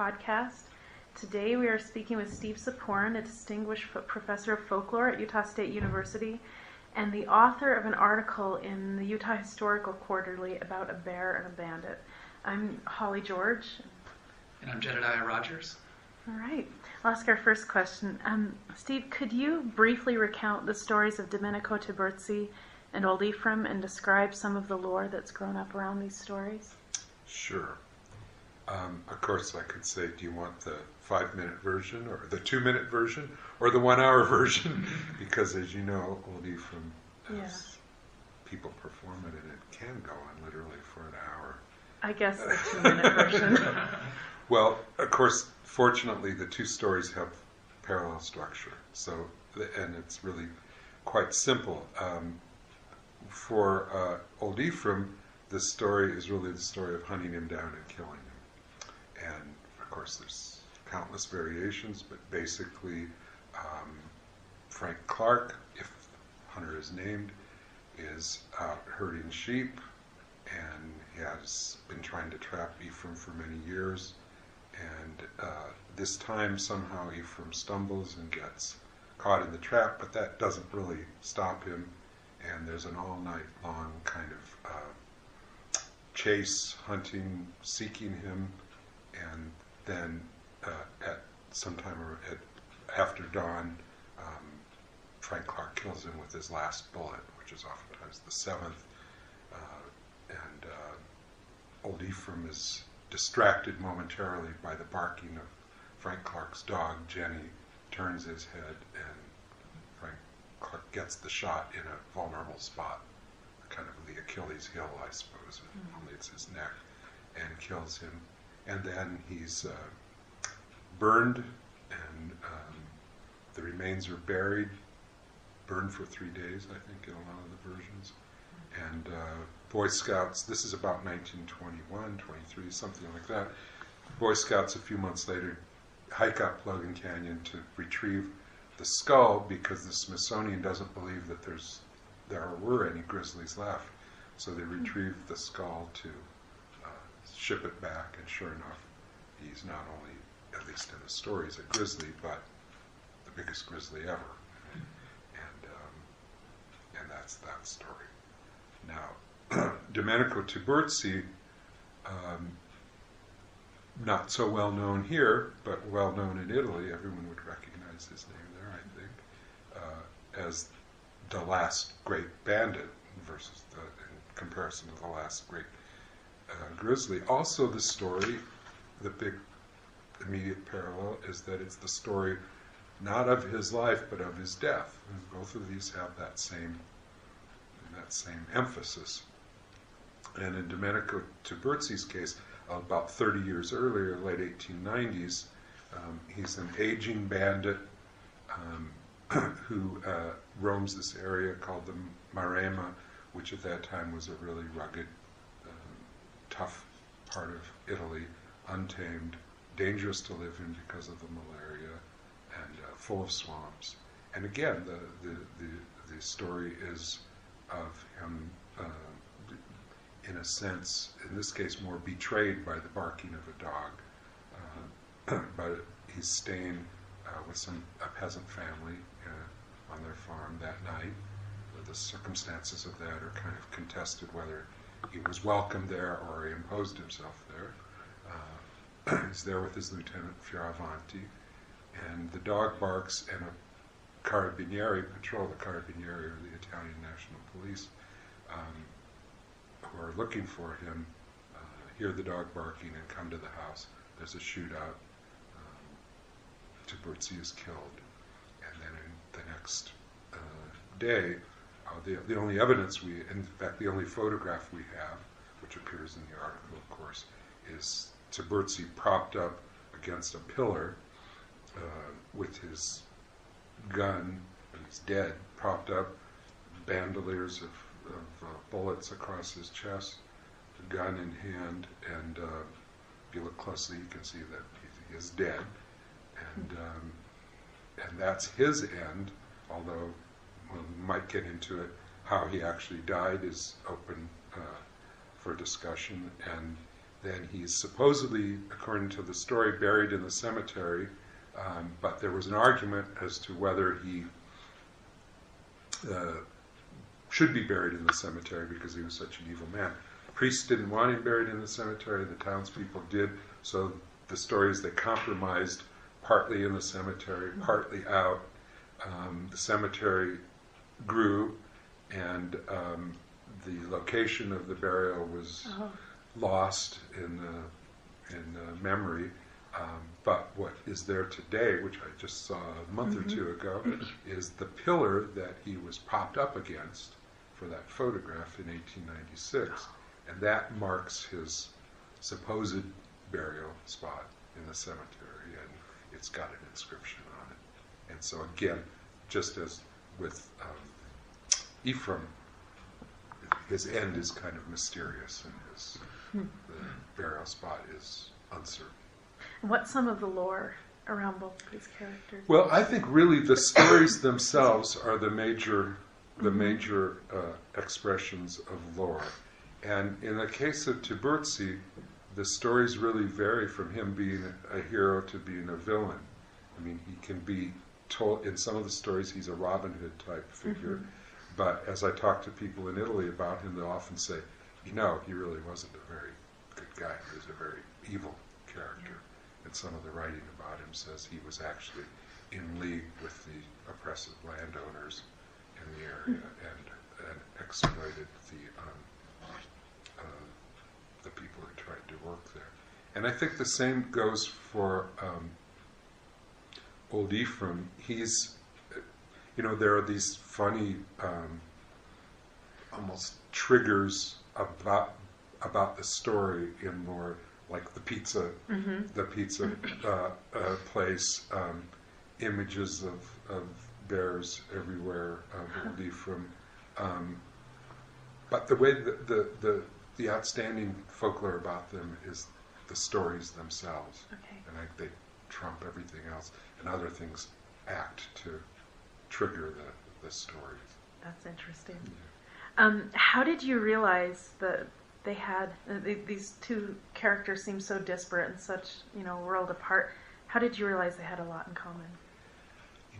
History podcast. Today we are speaking with Steve Siporin, a distinguished professor of folklore at Utah State University and the author of an article in the Utah Historical Quarterly about a bear and a bandit. I'm Holly George. And I'm Jedediah Rogers. All right. I'll ask our first question. Um, Steve, could you briefly recount the stories of Domenico Tiburzi and Old Ephraim and describe some of the lore that's grown up around these stories? Sure. Um, of course, I could say, do you want the five minute version or the two minute version or the one hour version? because as you know, Old from yeah. people perform it and it can go on literally for an hour. I guess the two minute version. well, of course, fortunately, the two stories have parallel structure. So, and it's really quite simple. Um, for uh, Old Ephraim, the story is really the story of hunting him down and killing him. And of course, there's countless variations, but basically, um, Frank Clark, if Hunter is named, is out herding sheep, and he has been trying to trap Ephraim for many years. And uh, this time, somehow, Ephraim stumbles and gets caught in the trap, but that doesn't really stop him. And there's an all night long kind of uh, chase, hunting, seeking him, and then uh, at sometime at after dawn, um, Frank Clark kills him with his last bullet, which is oftentimes the seventh. Uh, and uh, old Ephraim is distracted momentarily by the barking of Frank Clark's dog, Jenny, turns his head, and Frank Clark gets the shot in a vulnerable spot, kind of the Achilles heel, I suppose, mm-hmm. only it's his neck, and kills him. And then he's uh, burned, and um, the remains are buried, burned for three days, I think, in a lot of the versions. And uh, Boy Scouts, this is about 1921, 23, something like that. Boy Scouts, a few months later, hike up Logan Canyon to retrieve the skull because the Smithsonian doesn't believe that there's there were any grizzlies left. So they retrieve the skull to ship it back, and sure enough, he's not only at least in the stories, a grizzly, but the biggest grizzly ever. And, um, and that's that story. Now, Domenico Tiburzi, um, not so well known here, but well known in Italy, everyone would recognize his name there, I think, uh, as the last great bandit versus the, in comparison to the last great uh, grizzly. Also, the story, the big immediate parallel is that it's the story not of his life but of his death. And both of these have that same that same emphasis. And in Domenico Tiburzi's case, about 30 years earlier, late 1890s, um, he's an aging bandit um, who uh, roams this area called the Maremma, which at that time was a really rugged, tough part of Italy, untamed, dangerous to live in because of the malaria, and uh, full of swamps. And again, the, the, the, the story is of him, uh, in a sense, in this case, more betrayed by the barking of a dog. Uh, but he's staying uh, with some a peasant family uh, on their farm that night. The circumstances of that are kind of contested whether he was welcome there or he imposed himself there. He's there with his lieutenant Fioravanti, and the dog barks, and a carabinieri patrol, the carabinieri or the Italian National Police, um, who are looking for him, uh, hear the dog barking and come to the house. There's a shootout. Um, Tiburzi is killed, and then the next uh, day, uh, the, the only evidence we, in fact, the only photograph we have, which appears in the article, of course, is Tiburzi propped up against a pillar uh, with his gun, he's dead, propped up, bandoliers of, of uh, bullets across his chest, a gun in hand, and uh, if you look closely, you can see that he is dead, and um, and that's his end. Although we might get into it, how he actually died is open uh, for discussion, and then he's supposedly, according to the story, buried in the cemetery. Um, but there was an argument as to whether he uh, should be buried in the cemetery because he was such an evil man. Priests didn't want him buried in the cemetery, the townspeople did, so the story is they compromised partly in the cemetery, partly out. Um, the cemetery grew, and um, the location of the burial was Oh, lost in uh, in uh, memory. Um, but what is there today, which I just saw a month or two ago, is the pillar that he was propped up against for that photograph in 1896, and that marks his supposed burial spot in the cemetery, and it's got an inscription on it. And so again, just as with um, Ephraim, his end is kind of mysterious, and his hmm. the burial spot is uncertain. what's some of the lore around both of these characters? Well, I think really the stories themselves are the major, the mm-hmm. major uh, expressions of lore. And in the case of Tiburzi, the stories really vary from him being a hero to being a villain. I mean, he can be told in some of the stories he's a Robin Hood type figure, mm-hmm. But as I talk to people in Italy about him, they'll often say, you know, he really wasn't a very good guy. He was a very evil character. And some of the writing about him says he was actually in league with the oppressive landowners in the area and, and exploited the um, uh, the people who tried to work there. And I think the same goes for um, old Ephraim. He's, you know, there are these funny, um, almost triggers about about the story in more like the pizza, the pizza uh, uh, place, um, images of, of bears everywhere, of old Ephraim. Um, but the way the, the, the, the outstanding folklore about them is the stories themselves. Okay. And I, they trump everything else, and other things act to trigger the, the stories. That's interesting. Um, how did you realize that they had uh, th- these two characters seem so disparate and such you know world apart? How did you realize they had a lot in common?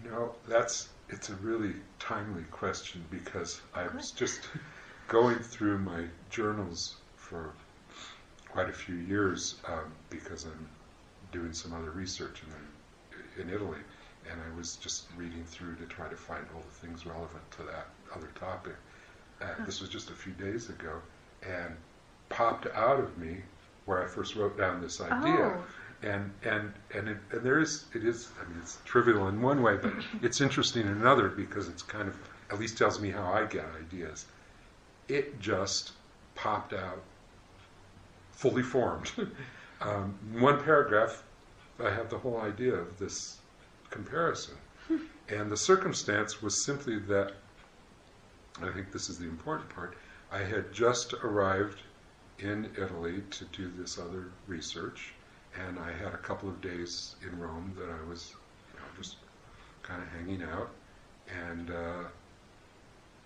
You know, that's it's a really timely question because I was just going through my journals for quite a few years um, because I'm doing some other research in, in Italy, and I was just reading through to try to find all the things relevant to that other topic. Uh, This was just a few days ago, and popped out of me where I first wrote down this idea Oh. and and and it, and there is it is I mean it's trivial in one way, but it's interesting in another because it's kind of at least tells me how I get ideas. It just popped out, fully formed. um, one paragraph, I have the whole idea of this comparison, and the circumstance was simply that. I think this is the important part. I had just arrived in Italy to do this other research, and I had a couple of days in Rome that I was you know, just kind of hanging out. And uh,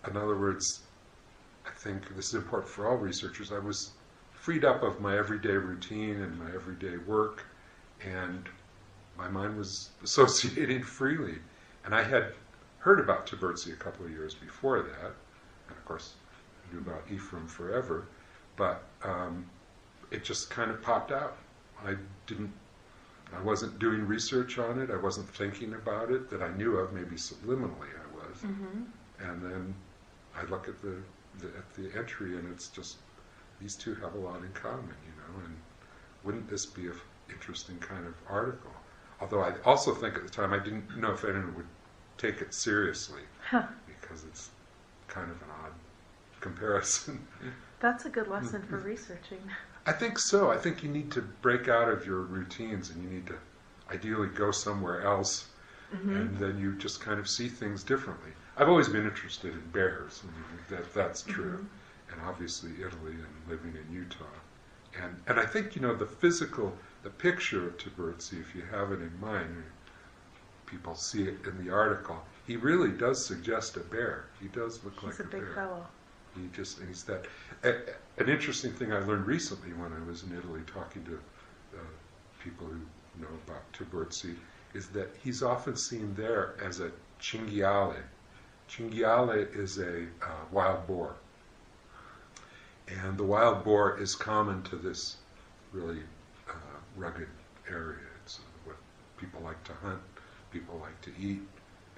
in other words, I think this is important for all researchers. I was freed up of my everyday routine and my everyday work, and my mind was associating freely. And I had heard about Tiburzi a couple of years before that, and of course, I knew about Ephraim forever, but um, it just kind of popped out. I didn't, I wasn't doing research on it. I wasn't thinking about it that I knew of. Maybe subliminally I was. And then I look at the, the at the entry, and it's just these two have a lot in common, you know. And wouldn't this be an interesting kind of article? Although I also think at the time I didn't know if anyone would take it seriously Huh. because it's kind of an odd comparison. That's a good lesson for researching. I think so. I think you need to break out of your routines and you need to ideally go somewhere else mm-hmm. and then you just kind of see things differently. I've always been interested in bears, and that, that's mm-hmm. true. And obviously Italy and living in Utah. And, and I think, you know, the physical, the picture of Tiburzi, if you have it in mind, people see it in the article, he really does suggest a bear. He does look He's like a big bear. fellow. He just he's that. A, an interesting thing I learned recently when I was in Italy talking to uh, people who know about Tiburzi is that he's often seen there as a cinghiale. Cinghiale is a uh, wild boar, and the wild boar is common to this really rugged area. It's what people like to hunt, people like to eat,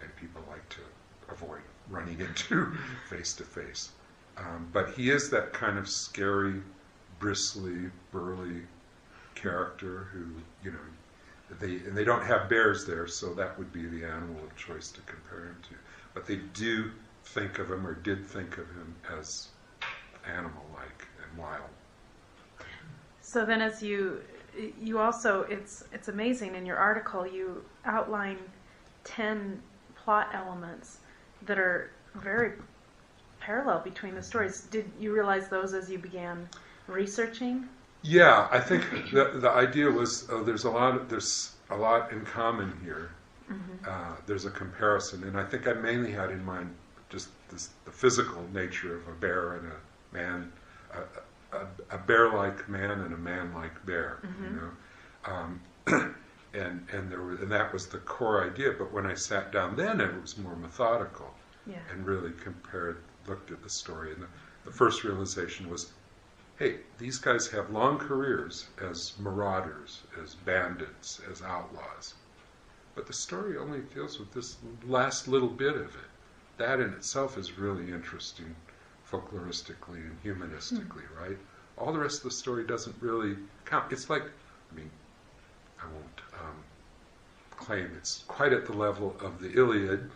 and people like to avoid running into face to face. Um, but he is that kind of scary, bristly, burly character who, you know, they and they don't have bears there, so that would be the animal of choice to compare him to. But they do think of him, or did think of him, as animal-like and wild. So then, as you you also it's it's amazing in your article you outline ten plot elements that are very parallel between the stories. Did you realize those as you began researching? Yeah, I think the the idea was uh, there's a lot of, there's a lot in common here. Mm-hmm. Uh, there's a comparison, and I think I mainly had in mind just this, the physical nature of a bear and a man, a, a, a bear-like man and a man-like bear. You Mhm. know, um, and and there was and that was the core idea. But when I sat down, then it was more methodical Yeah. and really compared, looked at the story. And the, the first realization was, hey, these guys have long careers as marauders, as bandits, as outlaws. But the story only deals with this last little bit of it. That in itself is really interesting, folkloristically and humanistically, right? All the rest of the story doesn't really count. It's like, I mean, I won't um, claim it's quite at the level of the Iliad,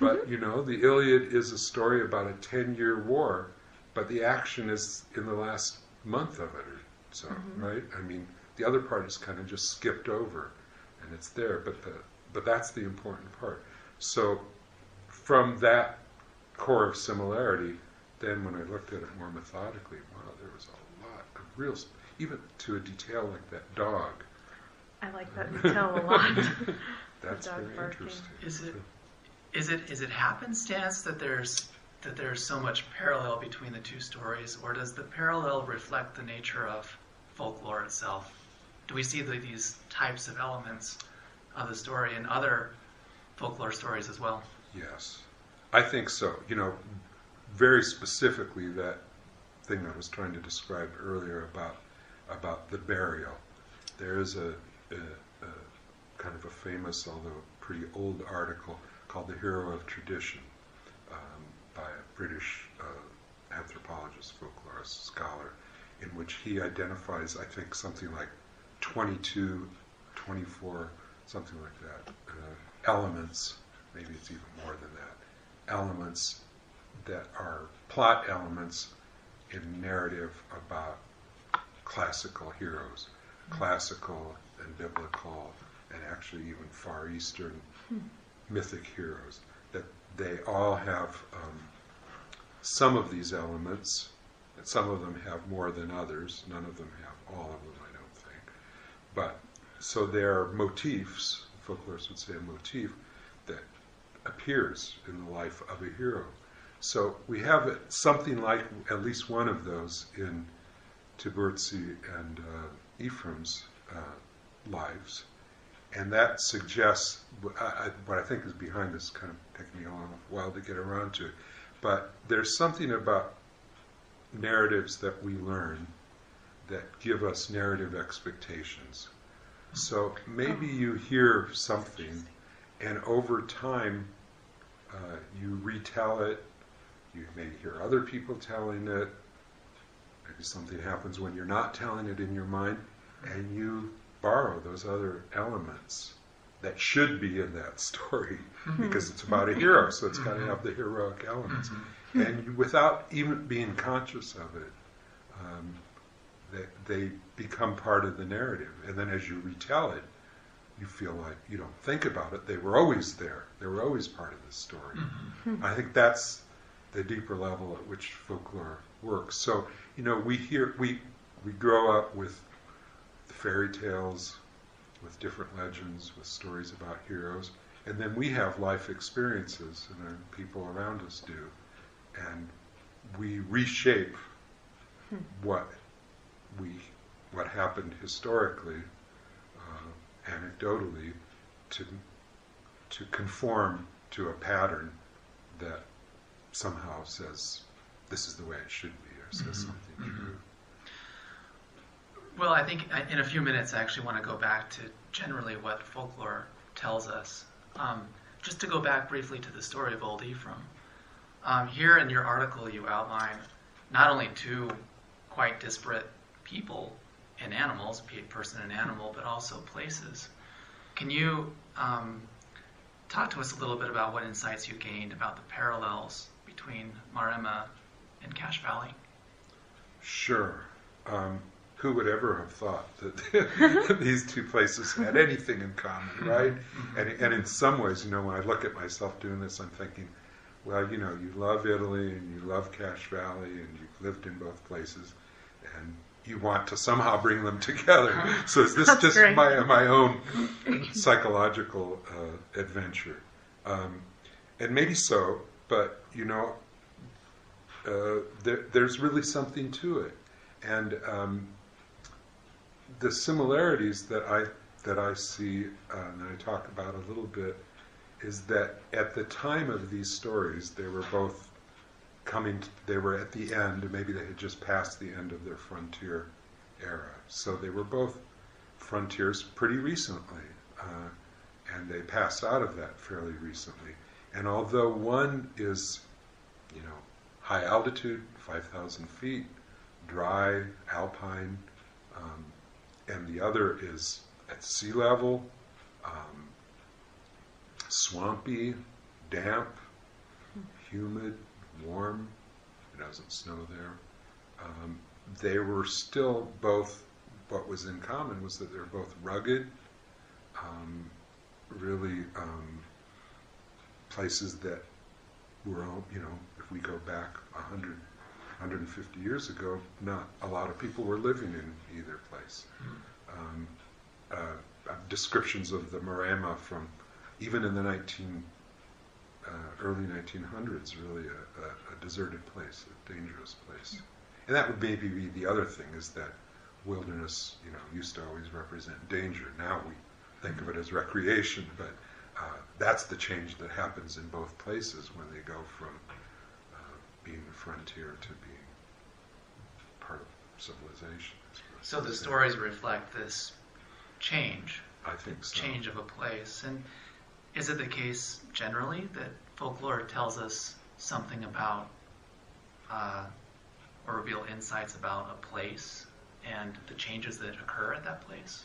but you know, the Iliad is a story about a 10 year war, but the action is in the last month of it or so, Mhm. right? I mean, the other part is kind of just skipped over and it's there, but the but that's the important part. So from that core of similarity, then when I looked at it more methodically, wow, there was a lot of real, s- even to a detail like that dog. I like that detail a lot. That's dog very barking. interesting. Is it is it is it happenstance that there's that there's so much parallel between the two stories, or does the parallel reflect the nature of folklore itself? Do we see the, these types of elements of the story in other folklore stories as well? Yes, I think so. You know, very specifically that thing I was trying to describe earlier about about the burial. There is a, a, a kind of a famous, although pretty old article called "The Hero of Tradition" um, by a British uh, anthropologist, folklorist, scholar, in which he identifies, I think, something like 22, 24, something like that, uh, elements, maybe it's even more than that, elements that are plot elements in narrative about classical heroes, classical and biblical, and actually even Far Eastern mythic heroes, that they all have um, some of these elements, and some of them have more than others. None of them have all of them, I don't think. But so they're motifs, folklorists would say a motif, that appears in the life of a hero. So we have something like at least one of those in Tiburzi and uh, Ephraim's uh, lives. And that suggests what I, I- what I think is behind this, kind of taking me a long while to get around to. it. But there's something about narratives that we learn that give us narrative expectations. So maybe you hear something, and over time, uh, you retell it. You may hear other people telling it. Maybe something happens when you're not telling it in your mind, and you borrow those other elements that should be in that story mm-hmm. because it's about a hero, so it's got to mm-hmm. have the heroic elements. Mm-hmm. And you, without even being conscious of it, um, they, they become part of the narrative. And then as you retell it, you feel like you don't think about it. They were always there. They were always part of the story. I think that's the deeper level at which folklore works. So you know, we hear we we grow up with the fairy tales, with different legends, with stories about heroes, and then we have life experiences, and then people around us do, and we reshape what we what happened historically, uh, anecdotally, to to conform to a pattern that somehow says this is the way it should be, or says Mhm. something true. Well, I think in a few minutes I actually want to go back to generally what folklore tells us. Um, just to go back briefly to the story of Old Ephraim. Um, here in your article, you outline not only two quite disparate people and animals, be it person and animal, but also places. Can you um, talk to us a little bit about what insights you gained about the parallels between Maremma and Cache Valley? Sure. Um, who would ever have thought that these two places had anything in common, right? And, and in some ways, you know, when I look at myself doing this, I'm thinking, well, you know, you love Italy and you love Cache Valley and you've lived in both places, and you want to somehow bring them together. So is this That's just great. my my own psychological uh, adventure? Um, and maybe so, but you know, uh, there, there's really something to it, and um, the similarities that I that I see uh, and I talk about a little bit is that at the time of these stories, they were both coming. t- they were at the end. Maybe they had just passed the end of their frontier era, so they were both frontiers pretty recently, uh, and they passed out of that fairly recently. And although one is, you know, high altitude, 5,000 feet, dry, alpine, um, and the other is at sea level, um, swampy, damp, humid, warm. It doesn't snow there. Um, they were still both. What was in common was that they're both rugged, um, really um, places that were, all, you know, if we go back 100, 150 years ago, not a lot of people were living in either place. Um, uh, uh, descriptions of the Maremma from even in the 19, uh, early 1900s, really a, a, a deserted place, a dangerous place. And that would maybe be the other thing is that wilderness, you know, used to always represent danger. Now we think of it as recreation, but uh, that's the change that happens in both places when they go from uh, being the frontier to being part of civilization. So the stories reflect this change, I think so. change of a place. And is it the case generally that folklore tells us something about uh, or reveal insights about a place and the changes that occur at that place?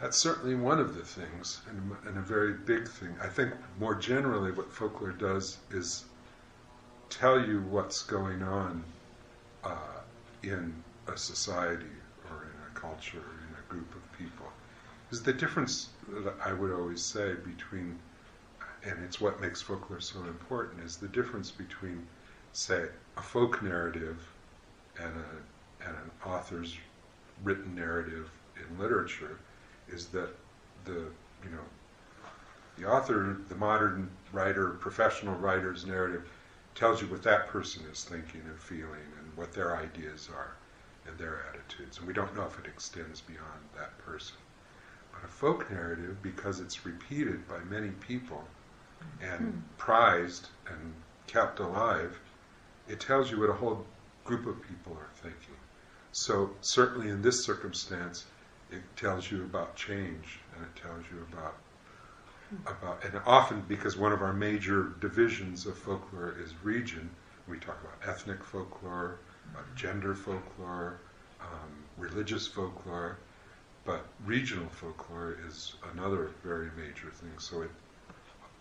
That's certainly one of the things, and, and a very big thing. I think more generally, what folklore does is tell you what's going on uh, in a society or in a culture or in a group of people. Is the difference that I would always say between, and it's what makes folklore so important, is the difference between, say, a folk narrative and, a, and an author's written narrative in literature is that the you know the author, the modern writer, professional writer's narrative tells you what that person is thinking and feeling and what their ideas are and their attitudes, and we don't know if it extends beyond that person. But a folk narrative, because it's repeated by many people and hmm. prized and kept alive, it tells you what a whole group of people are thinking. So certainly in this circumstance, it tells you about change and it tells you about about and often because one of our major divisions of folklore is region we talk about ethnic folklore about gender folklore um, religious folklore but regional folklore is another very major thing. So it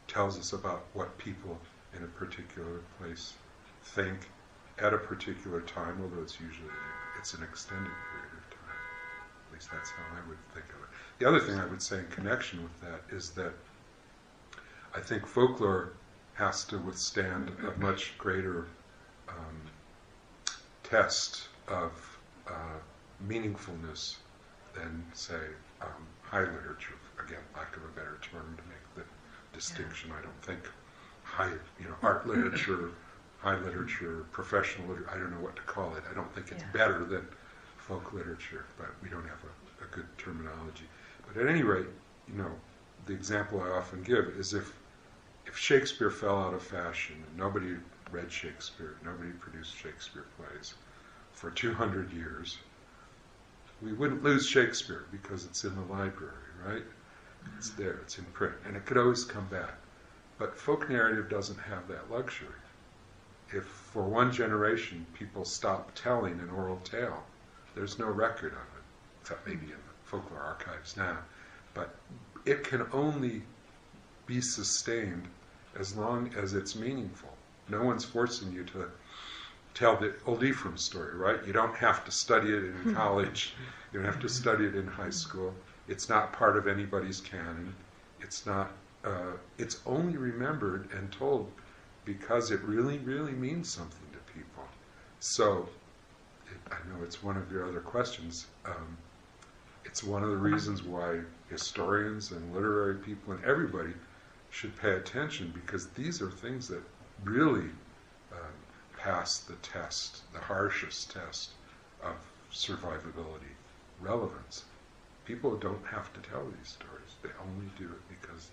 tells us about what people in a particular place think at a particular time although it's usually it's an extended period least that's how I would think of it. The other thing I would say in connection with that is that I think folklore has to withstand a much greater um, test of uh, meaningfulness than, say, um, high literature. Again, lack of a better term to make the distinction. I don't think high, you know, art literature, high literature, professional literature. I don't know what to call it. I don't think it's Yeah. better than folk literature, but we don't have a, a good terminology. But at any rate, you know, the example I often give is if if Shakespeare fell out of fashion and nobody read Shakespeare, nobody produced Shakespeare plays for 200 years, we wouldn't lose Shakespeare because it's in the library, right? It's there, it's in print, and it could always come back. But folk narrative doesn't have that luxury. If for one generation people stop telling an oral tale, there's no record of it, except maybe in the folklore archives now. But it can only be sustained as long as it's meaningful. No one's forcing you to tell the old Ephraim story, right? You don't have to study it in college. You don't have to study it in high school. It's not part of anybody's canon. It's not. Uh, it's only remembered and told because it really, really means something to people. So, I know it's one of your other questions. Um, it's one of the reasons why historians and literary people and everybody should pay attention because these are things that really um, pass the test, the harshest test of survivability, relevance. People don't have to tell these stories, they only do it because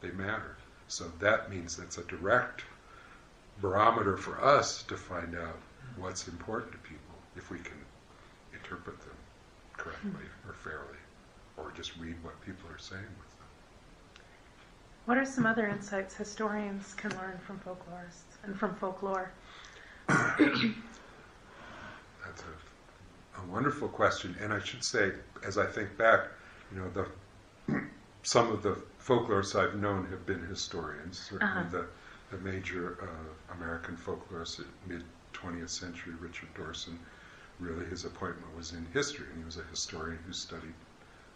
they matter. So that means that's a direct barometer for us to find out what's important to people if we can interpret them correctly or fairly, or just read what people are saying with them. What are some other insights historians can learn from folklorists and from folklore? That's a, a wonderful question, and I should say, as I think back, you know, the some of the folklorists I've known have been historians. Certainly, Uh-huh. the the major uh, American folklorist mid 20th century, Richard Dorson, really his appointment was in history, and he was a historian who studied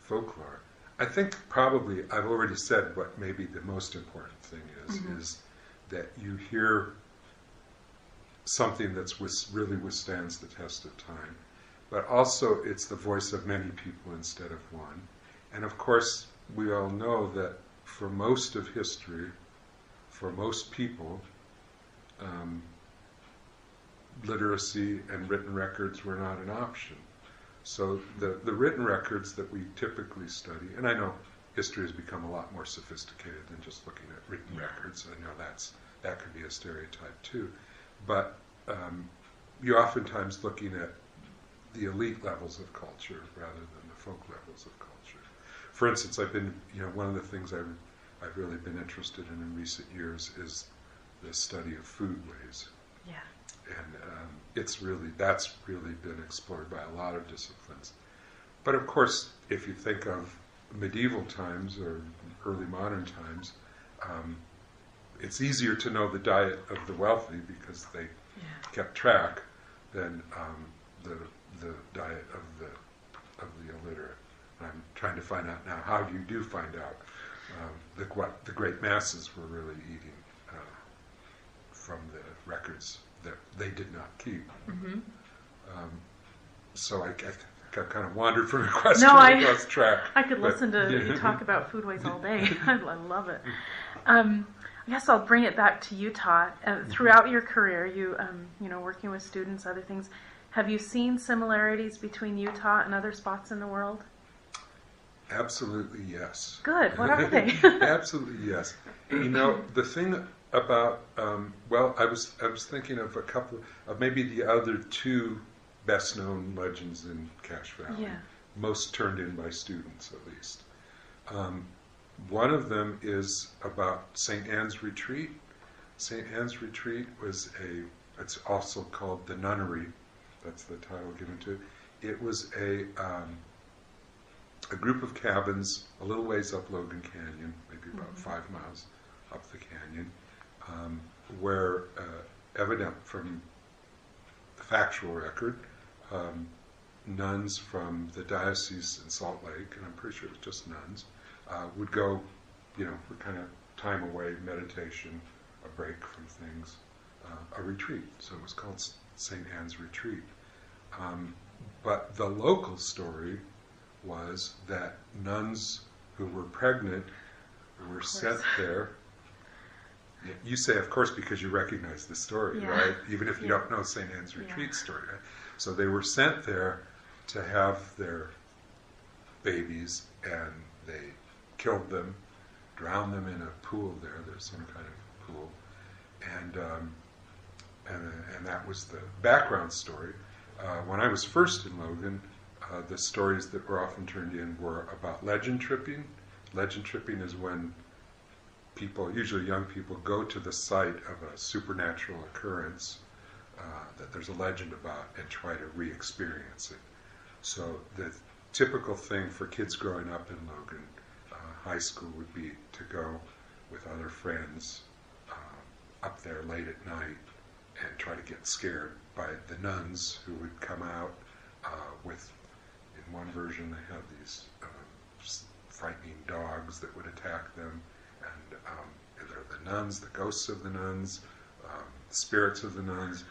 folklore. I think probably I've already said what maybe the most important thing is Mhm. is that you hear something that's really withstands the test of time, but also it's the voice of many people instead of one. And of course, we all know that for most of history, for most people, um, literacy and written records were not an option. So the, the written records that we typically study, and I know history has become a lot more sophisticated than just looking at written records. I know that's that could be a stereotype too, but um, you're oftentimes looking at the elite levels of culture rather than the folk levels of culture. For instance, I've been, you know, one of the things I've, I've really been interested in in recent years is the study of foodways. And um, it's really that's really been explored by a lot of disciplines. But of course, if you think of medieval times or early modern times, um, it's easier to know the diet of the wealthy because they Yeah. kept track than um, the the diet of the of the illiterate. And I'm trying to find out now how you do find out um, the, what the great masses were really eating uh, from the records that they did not keep. hmm Um, so I, I I kind of wandered from the question No, I- lost track. I could But- listen to you talk about foodways all day. I love it. Um, I guess I'll bring it back to Utah. Uh, throughout your career, you um, you know working with students, other things. Have you seen similarities between Utah and other spots in the world? Absolutely yes. Good. What are they? Absolutely yes. You know the thing about um, well, I was I was thinking of a couple of maybe the other two best known legends in Cache Valley, Yeah. most turned in by students at least. Um, one of them is about St. Anne's Retreat. St. Anne's Retreat was a it's also called the Nunnery. That's the title given to it. It was a um, a group of cabins a little ways up Logan Canyon, maybe about Mhm. five miles up the canyon, um, where uh, evident from the factual record, um, nuns from the diocese in Salt Lake, and I'm pretty sure it was just nuns, uh, would go, you know, for kind of time away, meditation, a break from things, uh, a retreat. So it was called St. Anne's Retreat. Um, but the local story was that nuns who were pregnant were sent there You say, of course, because you recognize the story, Yeah. right? Even if you Yeah. don't know St. Anne's. Retreat story. Right? So they were sent there to have their babies, and they killed them, drowned them in a pool there. There's some kind of pool, and um, and and that was the background story. Uh, when I was first in Logan, uh, the stories that were often turned in were about legend tripping. Legend tripping is when people, usually young people, go to the site of a supernatural occurrence uh, that there's a legend about and try to re-experience it. So the typical thing for kids growing up in Logan uh, High School would be to go with other friends uh, up there late at night and try to get scared by the nuns who would come out uh, with, in one version, they had these um, frightening dogs that would attack them, um, they're the nuns, the ghosts of the nuns, um, the spirits of the nuns,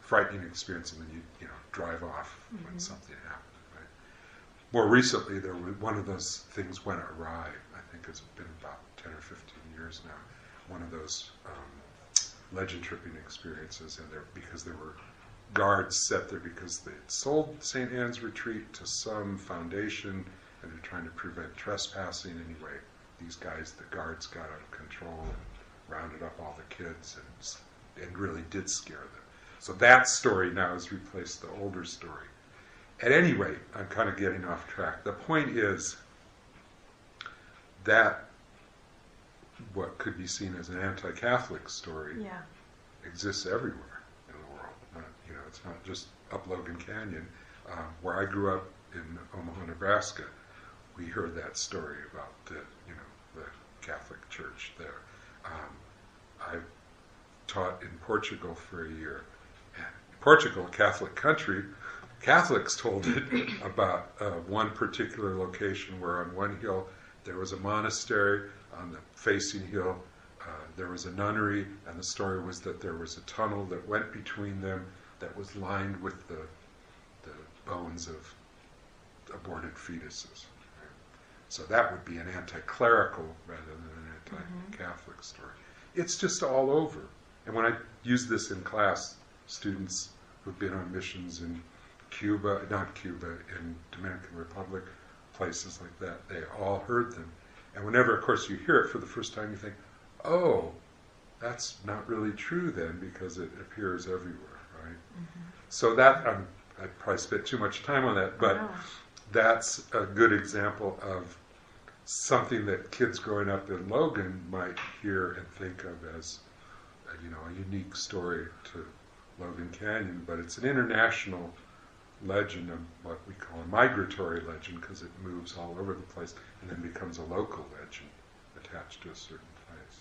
frightening experience, and then you you know drive off when something happens Right? More recently, there was one of those things went awry. I think it's been about ten or fifteen years now. One of those um, legend tripping experiences, and there because there were guards set there because they had sold St. Anne's Retreat to some foundation, and they're trying to prevent trespassing. Anyway, these guys, the guards, got out of control and rounded up all the kids and and really did scare them. So that story now has replaced the older story. At any rate, I'm kind of getting off track. The point is that what could be seen as an anti-Catholic story Yeah. exists everywhere in the world. Not, you know, it's not just up Logan Canyon. Um, where I grew up in Omaha, Nebraska, we heard that story about the, you know, Catholic Church there. Um, I taught in Portugal for a year. Portugal, a Catholic country, Catholics told it about uh, one particular location where on one hill there was a monastery, on the facing hill uh, there was a nunnery, and the story was that there was a tunnel that went between them that was lined with the, the bones of aborted fetuses. So that would be an anti-clerical rather than an anti-Catholic story. It's just all over. And when I use this in class, students who've been on missions in Cuba, not Cuba, in Dominican Republic, places like that, they all heard them. And whenever, of course, you hear it for the first time, you think, oh, that's not really true then because it appears everywhere, right? So that, um, I probably spent too much time on that, but Wow. That's a good example of something that kids growing up in Logan might hear and think of as, uh, you know, a unique story to Logan Canyon, but it's an international legend of what we call a migratory legend because it moves all over the place and then becomes a local legend attached to a certain place.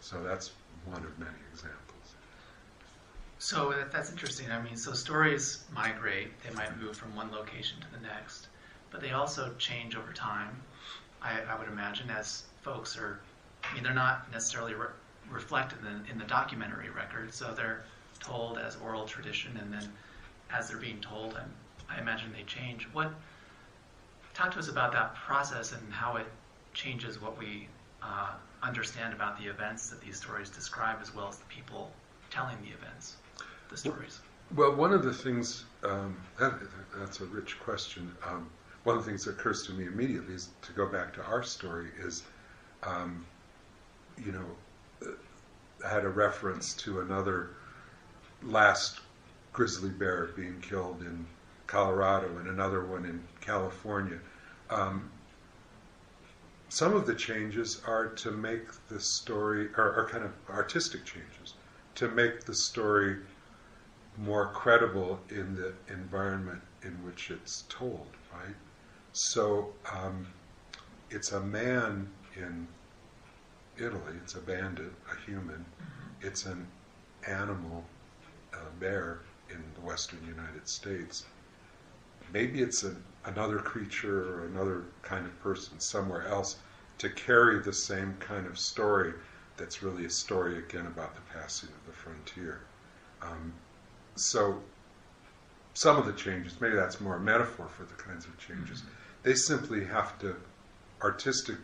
So that's one of many examples. So that, that's interesting. I mean, so stories migrate. They might move from one location to the next, but they also change over time. I, I would imagine as folks are, I mean, they're not necessarily re- reflected in, in the documentary record, so they're told as oral tradition, and then as they're being told, I, I imagine they change. What talk to us about that process and how it changes what we uh, understand about the events that these stories describe, as well as the people telling the events, the stories. Well, one of the things um, that, that's a rich question. Um, one of the things that occurs to me immediately is to go back to our story is, um, you know, uh, had a reference to another last grizzly bear being killed in Colorado and another one in California. Um, some of the changes are to make the story, or, or kind of artistic changes, to make the story more credible in the environment in which it's told, right? So um, it's a man in Italy, it's a bandit, a human, it's an animal, a bear in the western United States. Maybe it's a, another creature or another kind of person somewhere else to carry the same kind of story that's really a story again about the passing of the frontier. Um, so some of the changes, maybe that's more a metaphor for the kinds of changes, they simply have to artistic,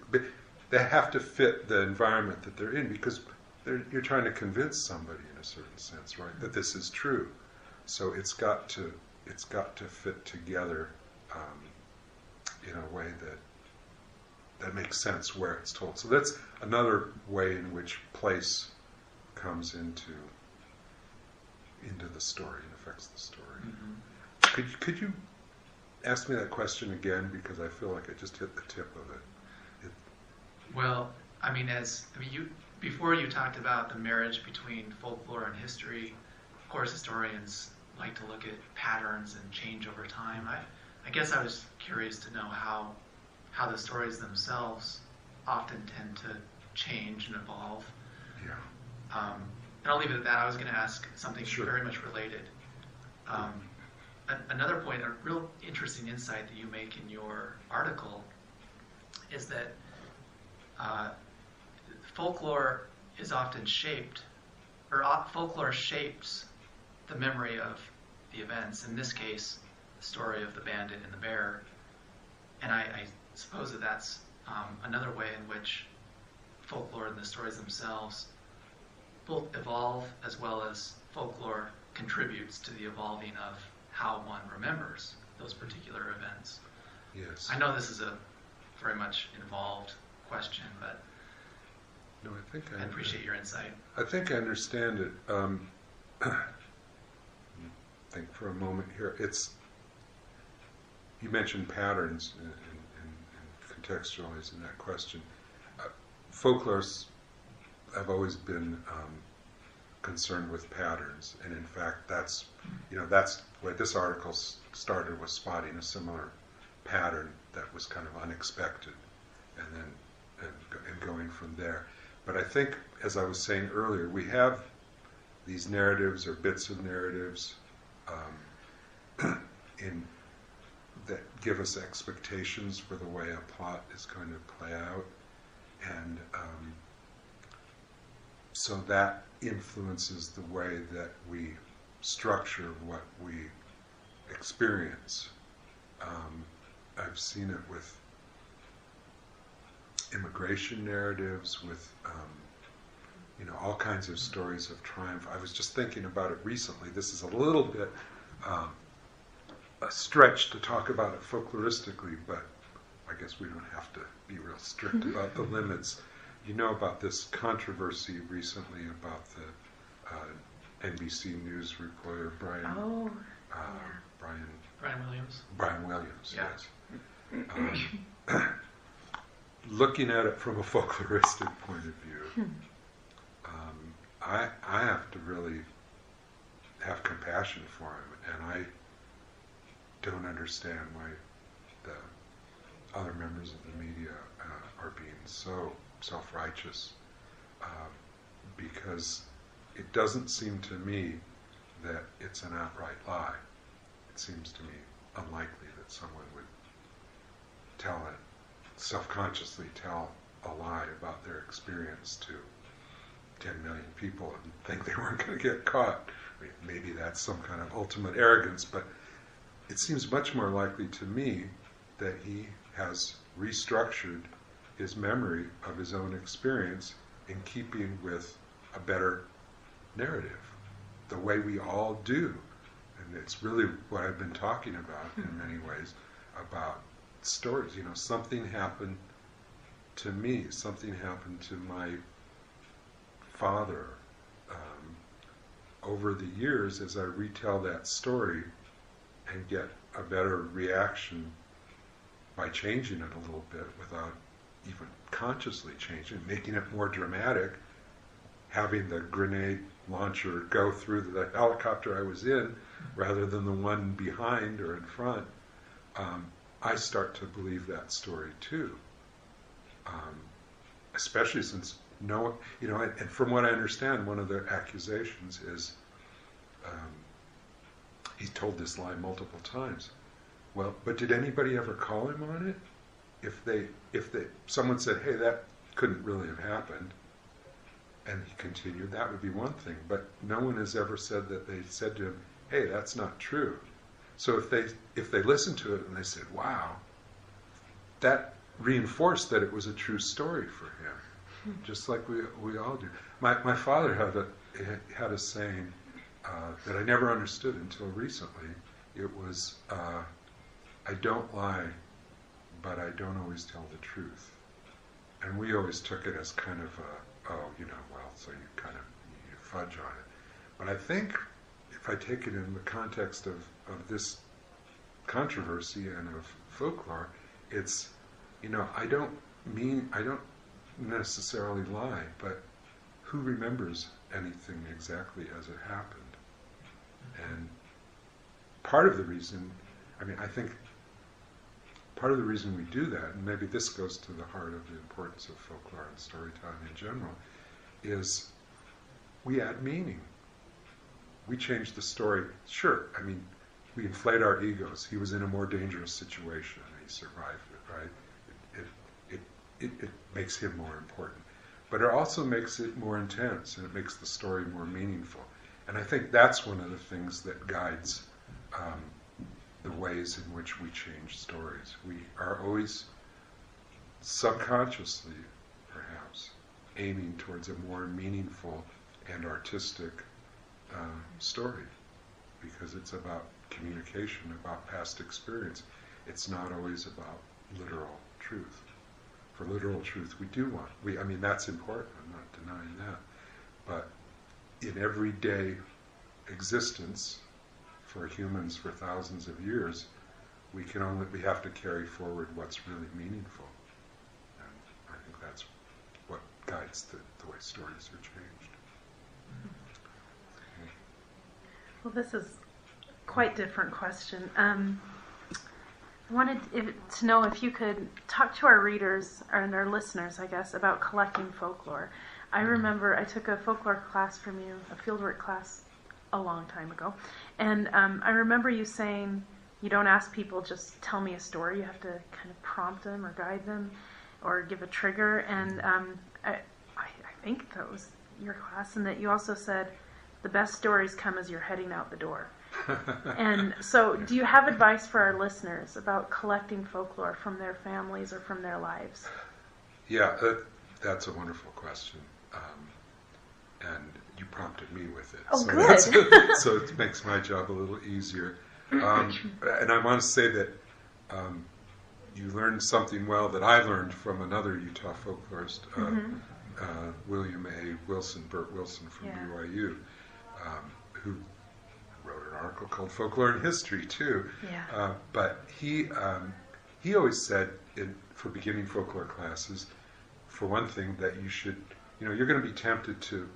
they have to fit the environment that they're in because they're, you're trying to convince somebody in a certain sense, right, that this is true. So it's got to it's got to fit together um, in a way that that makes sense where it's told. So that's another way in which place comes into into the story and affects the story. Mhm. Could you, could you ask me that question again because I feel like I just hit the tip of it. Well, I mean, as I mean, you before you talked about the marriage between folklore and history. Of course, historians like to look at patterns and change over time. I, I guess I was curious to know how how the stories themselves often tend to change and evolve. Yeah. Um, and I'll leave it at that. I was going to ask something Sure. very much related. Um, another point, a real interesting insight that you make in your article is that uh, folklore is often shaped, or folklore shapes the memory of the events. In this case, the story of the bandit and the bear. And I, I suppose that that's um, another way in which folklore and the stories themselves both evolve as well as folklore contributes to the evolving of how one remembers those particular events. Yes. I know this is a very much involved question, but No, I think I, I appreciate your insight. I think I understand it. Um, think for a moment here. It's you mentioned patterns and, and, and contextualizing that question. Uh, folklorists have always been um, concerned with patterns, and in fact, that's you know that's where this article started was spotting a similar pattern that was kind of unexpected, and then and, and going from there. But I think, as I was saying earlier, we have these narratives or bits of narratives um, in that give us expectations for the way a plot is going to play out, and um, so that influences the way that we structure what we experience. Um, I've seen it with immigration narratives, with um, you know all kinds of stories of triumph. I was just thinking about it recently. This is a little bit um, a stretch to talk about it folkloristically, but I guess we don't have to be real strict about the limits. You know about this controversy recently about the uh, NBC News reporter Brian Oh, uh, yeah. Brian Brian Williams? Brian Williams. Yeah. Yes. Um, looking at it from a folkloristic point of view, um, I I have to really have compassion for him, and I don't understand why the other members of the media uh, are being so self-righteous, um, because it doesn't seem to me that it's an outright lie. It seems to me unlikely that someone would tell it, self-consciously tell a lie about their experience to 10 million people and think they weren't going to get caught. I mean, maybe that's some kind of ultimate arrogance, but it seems much more likely to me that he has restructured his memory of his own experience in keeping with a better narrative, the way we all do. And it's really what I've been talking about in many ways about stories. You know, something happened to me, something happened to my father um, over the years as I retell that story and get a better reaction by changing it a little bit without even consciously changing, making it more dramatic, having the grenade launcher go through the helicopter I was in rather than the one behind or in front, um, I start to believe that story too. Um, especially since no, you know, and, from what I understand, one of the accusations is um, he's told this lie multiple times. Well, but did anybody ever call him on it? If they, if they, someone said, "Hey, that couldn't really have happened," and he continued, that would be one thing. But no one has ever said that they said to him, "Hey, that's not true." So if they if they listened to it and they said, "Wow," that reinforced that it was a true story for him, just like we we all do. My, my father had a, had a saying uh, that I never understood until recently. It was, uh, I don't lie, but I don't always tell the truth. And we always took it as kind of a, oh, you know, well, so you kind of you fudge on it. But I think if I take it in the context of, of this controversy and of folklore, it's, you know, I don't mean, I don't necessarily lie, but who remembers anything exactly as it happened? And part of the reason, I mean, I think part of the reason we do that, and maybe this goes to the heart of the importance of folklore and storytelling in general, is we add meaning. We change the story. Sure, I mean, we inflate our egos. He was in a more dangerous situation and he survived it, right? It, it, it, it, makes him more important. But it also makes it more intense and it makes the story more meaningful. And I think that's one of the things that guides um, the ways in which we change stories. We are always subconsciously, perhaps, aiming towards a more meaningful and artistic uh, story because it's about communication, about past experience. It's not always about literal truth. For literal truth, we do want. We, I mean, that's important. I'm not denying that. But in everyday existence, for humans for thousands of years, we can only we have to carry forward what's really meaningful. And I think that's what guides the, the way stories are changed. Well, this is quite different question. Um, I wanted to know if you could talk to our readers and our listeners, I guess, about collecting folklore. I remember I took a folklore class from you, a fieldwork class, a long time ago, and um, I remember you saying you don't ask people just tell me a story. You have to kind of prompt them or guide them, or give a trigger. And um, I, I, think that was your class, and that you also said the best stories come as you're heading out the door. and so, do you have advice for our listeners about collecting folklore from their families or from their lives? Yeah, uh, that's a wonderful question. Um, and you prompted me with it. Oh, so good. so it makes my job a little easier. Um, and I want to say that um, you learned something well that I learned from another Utah folklorist, uh, mm-hmm. uh, William A. Wilson, Bert Wilson from yeah. BYU, um, who wrote an article called Folklore and History too. Yeah. Uh, but he um, he always said in, for beginning folklore classes, for one thing, that you should, you know, you're going to be tempted to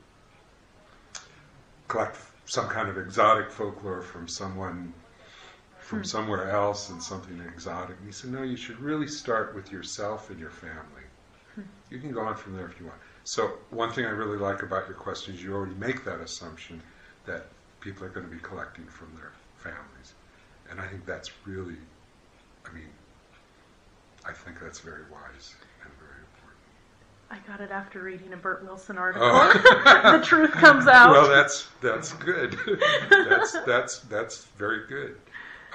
collect some kind of exotic folklore from someone from hmm. somewhere else and something exotic. And he said, no, you should really start with yourself and your family. Hmm. You can go on from there if you want. So one thing I really like about your question is you already make that assumption that people are going to be collecting from their families. And I think that's really, I mean, I think that's very wise and very important. I got it after reading a Bert Wilson article. Oh. the truth comes out. Well, that's that's good. that's that's that's very good.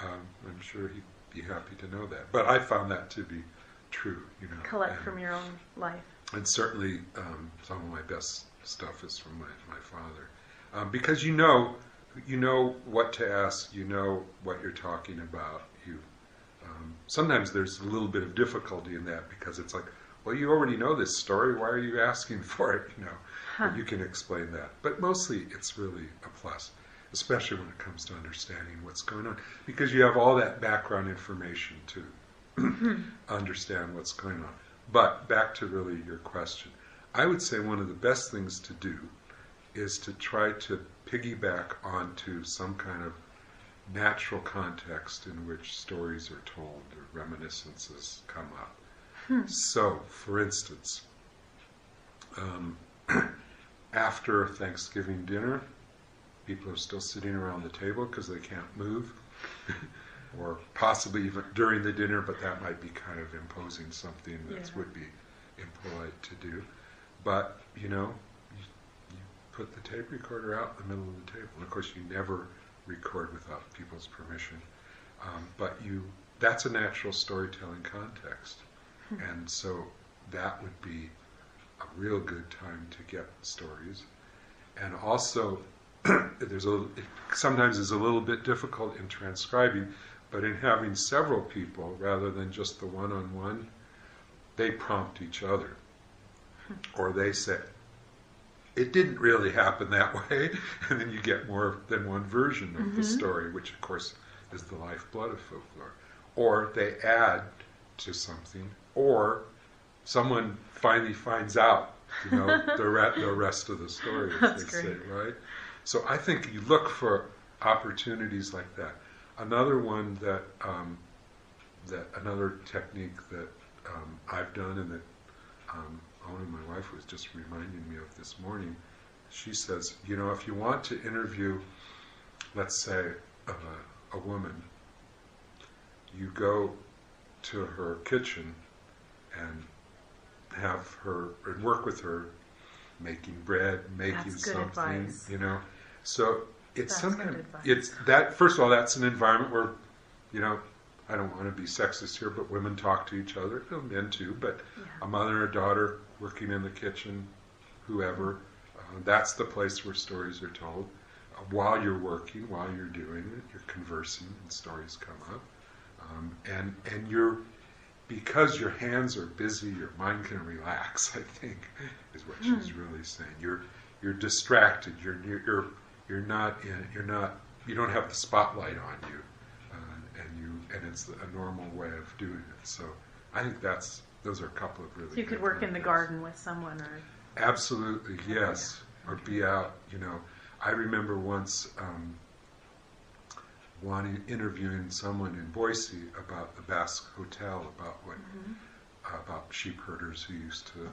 Um, I'm sure he'd be happy to know that. But I found that to be true. You know, collect and, from your own life. And certainly, um, some of my best stuff is from my my father, um, because you know you know what to ask, you know what you're talking about. You um, sometimes there's a little bit of difficulty in that because it's like, well, you already know this story. Why are you asking for it? You know, huh. you can explain that. But mostly, it's really a plus, especially when it comes to understanding what's going on, because you have all that background information to hmm. understand what's going on. But back to really your question, I would say one of the best things to do is to try to piggyback onto some kind of natural context in which stories are told or reminiscences come up. Hmm. So, for instance, um, after Thanksgiving dinner, people are still sitting around the table because they can't move, or possibly even during the dinner, but that might be kind of imposing something that yeah. would be impolite to do. But, you know, you put the tape recorder out in the middle of the table. And of course, you never record without people's permission. Um, but you, that's a natural storytelling context. Hmm. And so that would be a real good time to get stories. And also, there's a sometimes it's a little bit difficult in transcribing, but in having several people rather than just the one-on-one, they prompt each other, or they say, "It didn't really happen that way," and then you get more than one version of the story, which of course is the lifeblood of folklore. Or they add to something, or someone finally finds out, you know, the, re- the rest of the story, as they say, right? So I think you look for opportunities like that. Another one that um, that another technique that um, I've done and that um, Ona, my wife, was just reminding me of this morning. She says, you know, if you want to interview, let's say, a, a woman, you go to her kitchen and have her and work with her making bread, making That's something, you know. So it's That's sometimes it's that first of all that's an environment where, you know, I don't want to be sexist here, but women talk to each other, men too, but Yeah. a mother and a daughter working in the kitchen, whoever, uh, that's the place where stories are told. Uh, while you're working, while you're doing it, you're conversing and stories come up. Um, and, and you're, because your hands are busy, your mind can relax, I think, is what she's really saying. You're, you're distracted, you're, you're, you're, you're not in, you're not, you don't have the spotlight on you. Uh, and you, and it's a normal way of doing it. So I think that's, those are a couple of really So you could work in the garden with someone, or Absolutely, yes. Or be out, you know. I remember once um, wanting interviewing someone in Boise about the Basque Hotel, about what mm-hmm. uh, about sheep herders who used to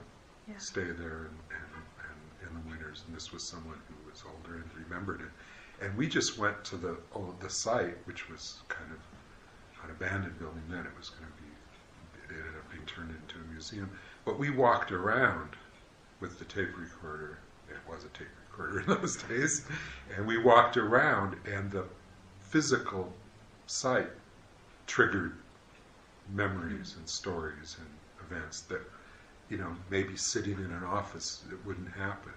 Yeah. stay there and, and, and in the winters, and this was someone who was older and remembered it. And we just went to the oh, the site, which was kind of an abandoned building then. It was going to be, it ended up being turned into a museum. But we walked around with the tape recorder. It was a tape recorder in those days. And we walked around, and the physical sight triggered memories and stories and events that, you know, maybe sitting in an office, it wouldn't happen.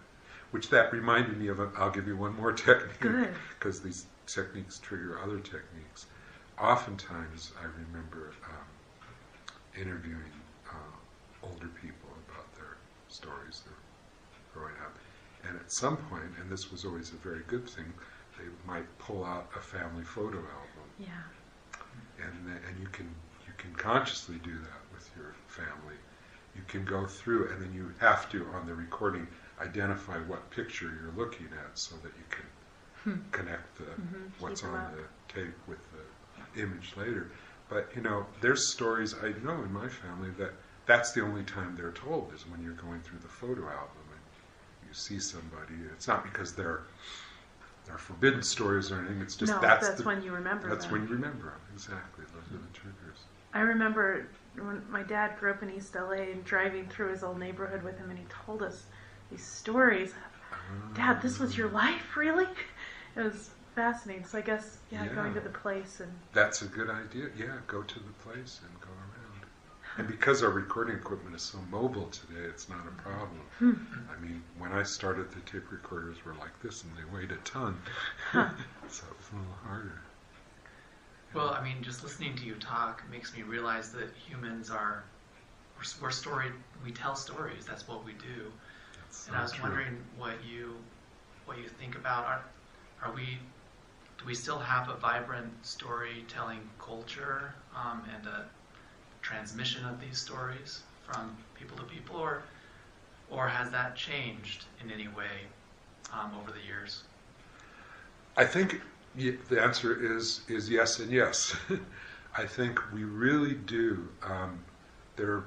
Which that reminded me of, a, I'll give you one more technique, because these techniques trigger other techniques. Oftentimes, I remember um, interviewing uh, older people about their stories, their growing up. And at some point, and this was always a very good thing, they might pull out a family photo album, yeah, and and you can you can consciously do that with your family. You can go through, and then you have to on the recording identify what picture you're looking at, so that you can connect the Mhm, what's keep on up. the tape with the image later. But you know, there's stories I know in my family that that's the only time they're told is when you're going through the photo album and you see somebody. It's not because they're they're forbidden stories or anything. It's just no, that's, that's, the, when you remember that's them. when you remember them. Exactly, those are the triggers. I remember when my dad grew up in East LA and driving through his old neighborhood with him, and he told us these stories. Dad, this was your ah. life, really? It was fascinating. So I guess yeah, Yeah. going to the place and That's a good idea. Yeah, go to the place and go around. And because our recording equipment is so mobile today, it's not a problem. Hmm. I mean, when I started, the tape recorders were like this and they weighed a ton. Huh. so it was a little harder. Well, I mean, just listening to you talk makes me realize that humans are we're, we're story. We tell stories. That's what we do. That's And I was true. wondering what you what you think about are are we do we still have a vibrant storytelling culture um, and a transmission of these stories from people to people, or or has that changed in any way um, over the years? I think the answer is is yes and yes. I think we really do. Um, there,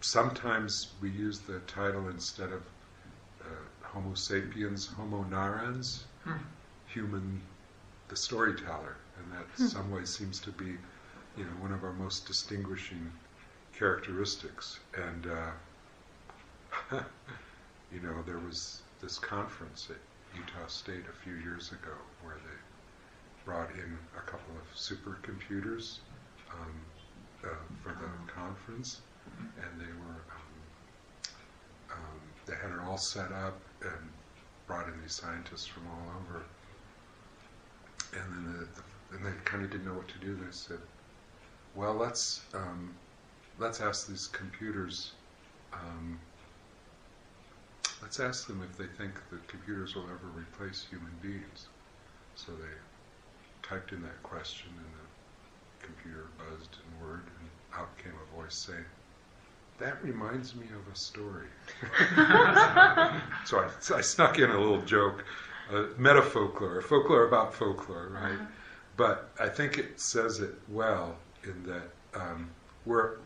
sometimes we use the title instead of uh, Homo sapiens, Homo narrans, Hmm. human, the storyteller, and that in some ways seems to be, you know, one of our most distinguishing characteristics. And uh, you know, there was this conference at Utah State a few years ago where they brought in a couple of supercomputers um, uh, for the conference, and they were um, um, they had it all set up and brought in these scientists from all over. And then the, the, and they kind of didn't know what to do. They said, "Well, let's um, let's ask these computers. Um, let's ask them if they think that computers will ever replace human beings." So they typed in that question, and the computer buzzed in Word, and out came a voice saying, "That reminds me of a story." so I, I snuck in a little joke, uh, meta folklore, folklore about folklore, right? Uh-huh. But I think it says it well in that um, we're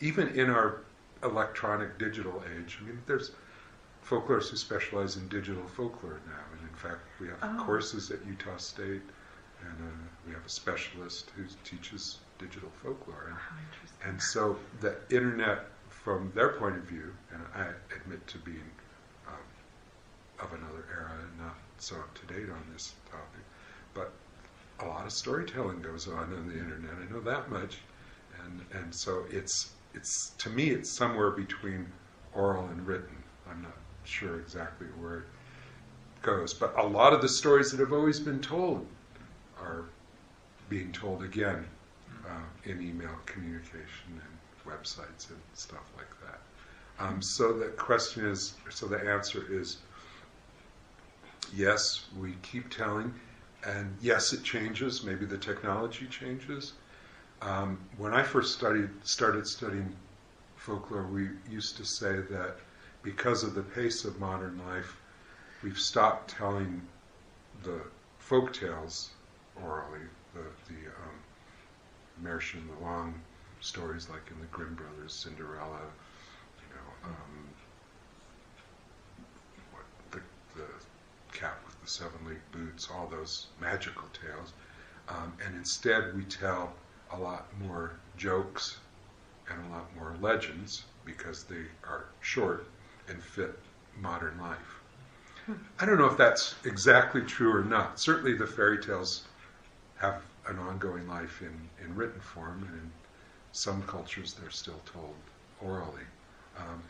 even in our electronic digital age. I mean, there's folklorists who specialize in digital folklore now, and in fact, we have Oh. courses at Utah State, and uh, we have a specialist who teaches digital folklore. And, How interesting. and so the internet, from their point of view, and I admit to being um, of another era and not so up to date on this topic, but a lot of storytelling goes on on the internet. I know that much, and and so it's it's to me it's somewhere between oral and written. I'm not sure exactly where it goes, but a lot of the stories that have always been told are being told again uh, in email communication and websites and stuff like that. Um, so the question is, so the answer is yes, we keep telling, and yes, it changes. Maybe the technology changes. Um, when I first studied, started studying folklore, we used to say that because of the pace of modern life, we've stopped telling the folk tales orally, the, the um, the long stories like in the Grimm Brothers, Cinderella, you know, um, what, the, the cat with the seven league boots, all those magical tales. Um, and instead, we tell a lot more jokes and a lot more legends because they are short and fit modern life. I don't know if that's exactly true or not. Certainly, the fairy tales have an ongoing life in, in written form, and in some cultures they're still told orally. Um,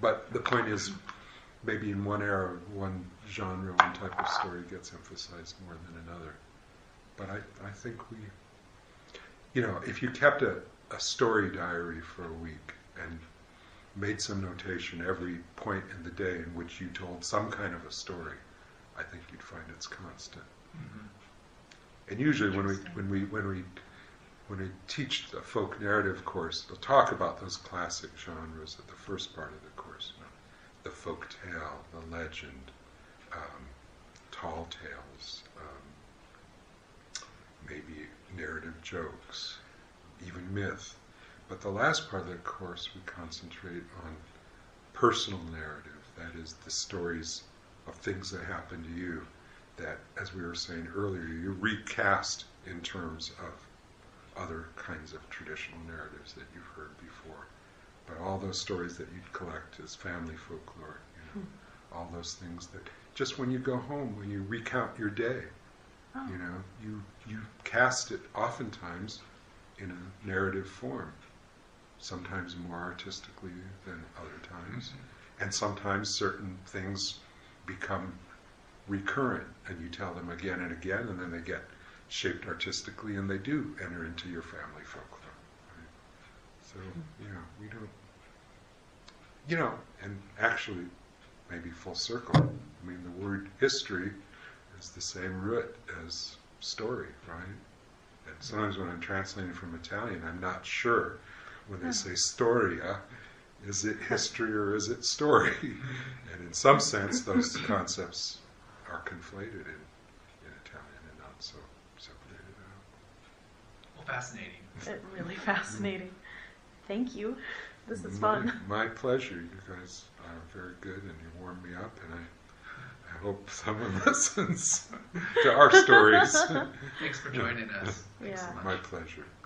but the point is, maybe in one era, one genre, one type of story gets emphasized more than another. But I, I think we, you know, if you kept a, a story diary for a week and made some notation every point in the day in which you told some kind of a story, I think you'd find it's constant. Mhm. And usually, when we when we when we when we teach a folk narrative course, we'll talk about those classic genres at the first part of the course: you know, the folk tale, the legend, um, tall tales, um, maybe narrative jokes, even myth. But the last part of the course, we concentrate on personal narrative. That is, the stories of things that happen to you that, as we were saying earlier, you recast in terms of other kinds of traditional narratives that you've heard before. But all those stories that you'd collect as family folklore, you know, hmm. all those things that just when you go home, when you recount your day, Oh. you know, you you cast it oftentimes in a narrative form, sometimes more artistically than other times, mm-hmm. and sometimes certain things become recurrent, and you tell them again and again, and then they get shaped artistically, and they do enter into your family folklore. Right? So mm-hmm. yeah, you know, we don't, you know, and actually, maybe full circle. I mean, the word history is the same root as story, right? And sometimes when I'm translating from Italian, I'm not sure when they hmm. say storia, is it history or is it story? and in some sense, those concepts are conflated in, in Italian and not so separated out. Well, fascinating. It really fascinating. Hmm. Thank you. This is my, fun. My pleasure. You guys are very good and you warm me up, and I, I hope someone listens to our stories. Thanks for joining us. Thanks so Yeah. much. my pleasure, definitely.